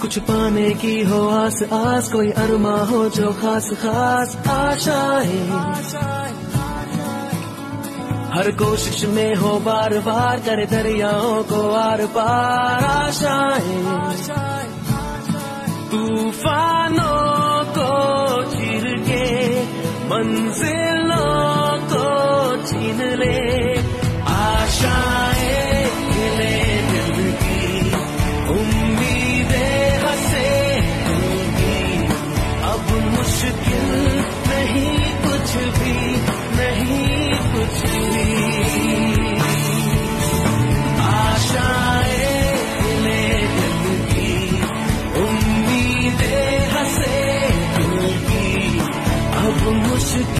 कुछ पाने की हो आस आस, कोई अरमा हो जो खास खास आशाएँ हर कोशिश में हो बार बार, करे दरियाओं को आर पार आशाएँ तूफानों मंजिलों को छीन ले आशाएँ 我是